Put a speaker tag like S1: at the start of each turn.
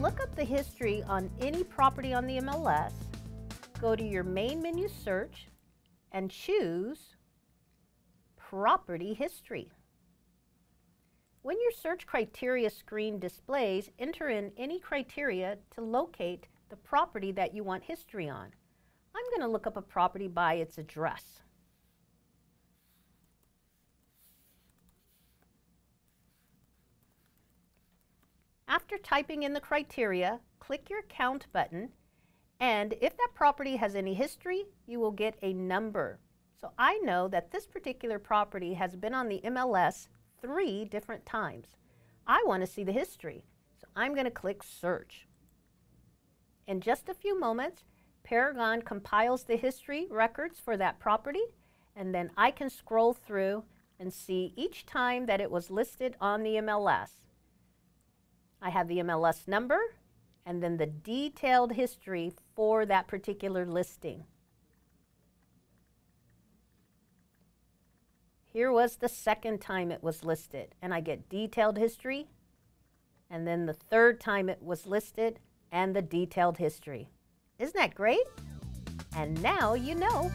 S1: look up the history on any property on the MLS, go to your main menu search and choose Property History. When your search criteria screen displays, enter in any criteria to locate the property that you want history on. I'm going to look up a property by its address. After typing in the criteria, click your Count button, and if that property has any history, you will get a number. So I know that this particular property has been on the MLS three different times. I want to see the history, so I'm going to click Search. In just a few moments, Paragon compiles the history records for that property, and then I can scroll through and see each time that it was listed on the MLS. I have the MLS number and then the detailed history for that particular listing. Here was the second time it was listed, and I get detailed history, and then the third time it was listed, and the detailed history. Isn't that great? And now you know.